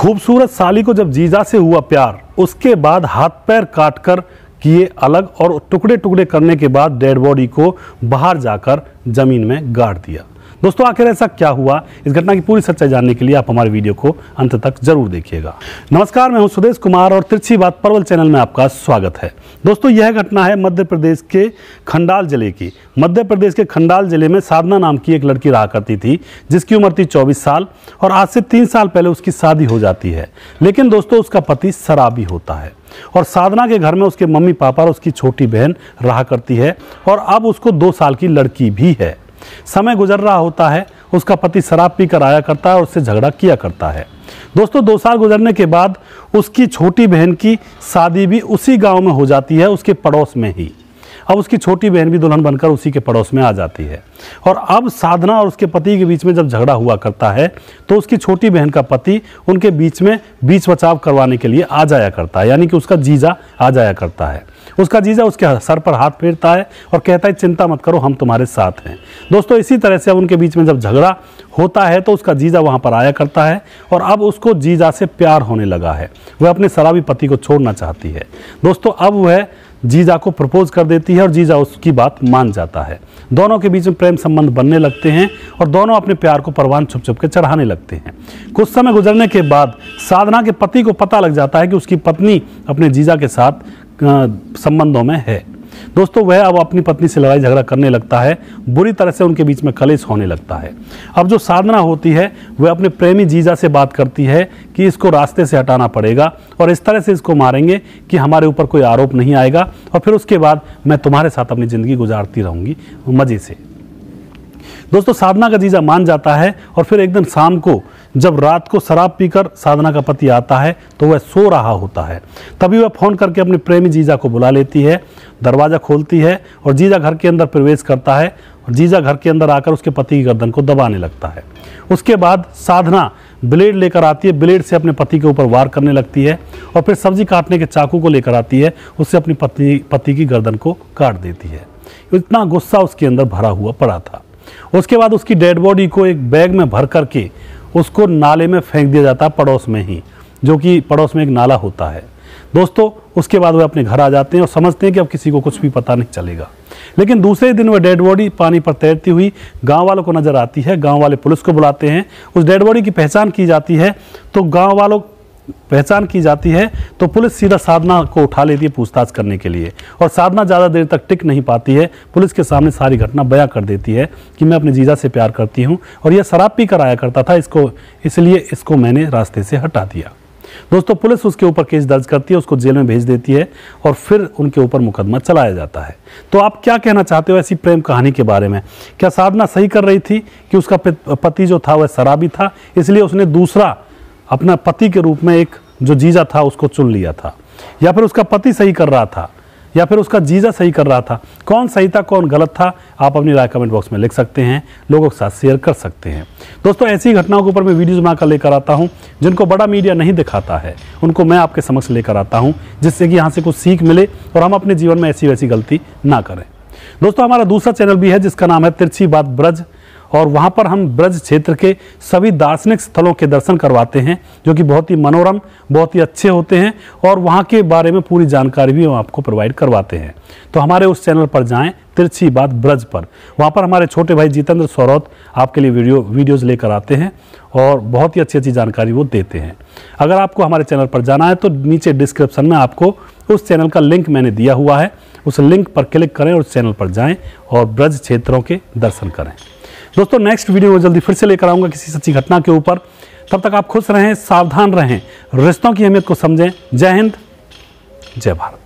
खूबसूरत साली को जब जीजा से हुआ प्यार, उसके बाद हाथ पैर काट कर किए अलग और टुकड़े टुकड़े करने के बाद डेड बॉडी को बाहर जाकर ज़मीन में गाड़ दिया। दोस्तों, आखिर ऐसा क्या हुआ? इस घटना की पूरी सच्चाई जानने के लिए आप हमारे वीडियो को अंत तक ज़रूर देखिएगा। नमस्कार, मैं हूँ सुदेश कुमार और तिरछी बात परवल चैनल में आपका स्वागत है। दोस्तों, यह घटना है मध्य प्रदेश के खंडाल ज़िले की। मध्य प्रदेश के खंडाल ज़िले में साधना नाम की एक लड़की रहा करती थी, जिसकी उम्र थी चौबीस साल और आज से तीन साल पहले उसकी शादी हो जाती है। लेकिन दोस्तों, उसका पति शराबी होता है और साधना के घर में उसके मम्मी पापा और उसकी छोटी बहन रहा करती है और अब उसको दो साल की लड़की भी है। समय गुजर रहा होता है, उसका पति शराब पी कर आया करता है और उससे झगड़ा किया करता है। दोस्तों, दो साल गुजरने के बाद उसकी छोटी बहन की शादी भी उसी गाँव में हो जाती है, उसके पड़ोस में ही। अब उसकी छोटी बहन भी दुल्हन बनकर उसी के पड़ोस में आ जाती है। और अब साधना और उसके पति के बीच में जब झगड़ा हुआ करता है तो उसकी छोटी बहन का पति उनके बीच में बीच बचाव करवाने के लिए आ जाया करता है, यानी कि उसका जीजा आ जाया करता है। उसका जीजा उसके सर पर हाथ फेरता है और कहता है, चिंता मत करो, हम तुम्हारे साथ हैं। दोस्तों, इसी तरह से अब उनके बीच में जब झगड़ा होता है तो उसका जीजा वहाँ पर आया करता है और अब उसको जीजा से प्यार होने लगा है। वह अपने शराबी पति को छोड़ना चाहती है। दोस्तों, अब वह जीजा को प्रपोज कर देती है और जीजा उसकी बात मान जाता है। दोनों के बीच में प्रेम संबंध बनने लगते हैं और दोनों अपने प्यार को परवान छुप छुप के चढ़ाने लगते हैं। कुछ समय गुजरने के बाद साधना के पति को पता लग जाता है कि उसकी पत्नी अपने जीजा के साथ संबंधों में है। दोस्तों, वह अब अपनी पत्नी से लड़ाई झगड़ा करने लगता है। बुरी तरह से उनके बीच में कलेश होने लगता है। अब जो साधना होती है, वह अपने प्रेमी जीजा से बात करती है कि इसको रास्ते से हटाना पड़ेगा और इस तरह से इसको मारेंगे कि हमारे ऊपर कोई आरोप नहीं आएगा और फिर उसके बाद मैं तुम्हारे साथ अपनी ज़िंदगी गुजारती रहूँगी मज़े से। दोस्तों, साधना का जीजा मान जाता है और फिर एक दिन शाम को जब रात को शराब पीकर साधना का पति आता है तो वह सो रहा होता है। तभी वह फ़ोन करके अपने प्रेमी जीजा को बुला लेती है। दरवाज़ा खोलती है और जीजा घर के अंदर प्रवेश करता है और जीजा घर के अंदर आकर उसके पति की गर्दन को दबाने लगता है। उसके बाद साधना ब्लेड लेकर आती है, ब्लेड से अपने पति के ऊपर वार करने लगती है और फिर सब्ज़ी काटने के चाकू को लेकर आती है, उससे अपनी पत्नी पति की गर्दन को काट देती है। इतना गुस्सा उसके अंदर भरा हुआ पड़ा था। उसके बाद उसकी डेड बॉडी को एक बैग में भर करके उसको नाले में फेंक दिया जाता है पड़ोस में ही, जो कि पड़ोस में एक नाला होता है। दोस्तों, उसके बाद वह अपने घर आ जाते हैं और समझते हैं कि अब किसी को कुछ भी पता नहीं चलेगा। लेकिन दूसरे दिन वह डेड बॉडी पानी पर तैरती हुई गाँव वालों को नज़र आती है। गाँव वाले पुलिस को बुलाते हैं। उस डेड बॉडी की पहचान की जाती है। तो गाँव वालों पहचान की जाती है तो पुलिस सीधा साधना को उठा लेती है पूछताछ करने के लिए। और साधना ज़्यादा देर तक टिक नहीं पाती है। पुलिस के सामने सारी घटना बयां कर देती है कि मैं अपने जीजा से प्यार करती हूँ और यह शराब पी कर आया करता था, इसको, इसलिए इसको मैंने रास्ते से हटा दिया। दोस्तों, पुलिस उसके ऊपर केस दर्ज करती है, उसको जेल में भेज देती है और फिर उनके ऊपर मुकदमा चलाया जाता है। तो आप क्या कहना चाहते हो ऐसी प्रेम कहानी के बारे में? क्या साधना सही कर रही थी कि उसका पति जो था वह शराबी था, इसलिए उसने दूसरा अपना पति के रूप में एक जो जीजा था, उसको चुन लिया था। या फिर उसका पति सही कर रहा था, या फिर उसका जीजा सही कर रहा था। कौन सही था, कौन गलत था, आप अपनी राय कमेंट बॉक्स में लिख सकते हैं, लोगों के साथ शेयर कर सकते हैं। दोस्तों, ऐसी घटनाओं के ऊपर मैं वीडियोज़ बनाकर लेकर आता हूँ, जिनको बड़ा मीडिया नहीं दिखाता है। उनको मैं आपके समक्ष लेकर आता हूँ, जिससे कि यहाँ से कुछ सीख मिले और हम अपने जीवन में ऐसी वैसी गलती ना करें। दोस्तों, हमारा दूसरा चैनल भी है, जिसका नाम है तिरछी बात ब्रज। और वहाँ पर हम ब्रज क्षेत्र के सभी दार्शनिक स्थलों के दर्शन करवाते हैं, जो कि बहुत ही मनोरम, बहुत ही अच्छे होते हैं, और वहाँ के बारे में पूरी जानकारी भी हम आपको प्रोवाइड करवाते हैं। तो हमारे उस चैनल पर जाएँ तिरछी बात ब्रज पर। वहाँ पर हमारे छोटे भाई जितेंद्र सौरौत आपके लिए वीडियो वीडियोज़ लेकर आते हैं और बहुत ही अच्छी अच्छी जानकारी वो देते हैं। अगर आपको हमारे चैनल पर जाना है तो नीचे डिस्क्रिप्शन में आपको उस चैनल का लिंक मैंने दिया हुआ है। उस लिंक पर क्लिक करें और उस चैनल पर जाएँ और ब्रज क्षेत्रों के दर्शन करें। दोस्तों नेक्स्ट वीडियो में जल्दी फिर से लेकर आऊँगा किसी सच्ची घटना के ऊपर। तब तक आप खुश रहें, सावधान रहें, रिश्तों की अहमियत को समझें। जय हिंद, जय भारत।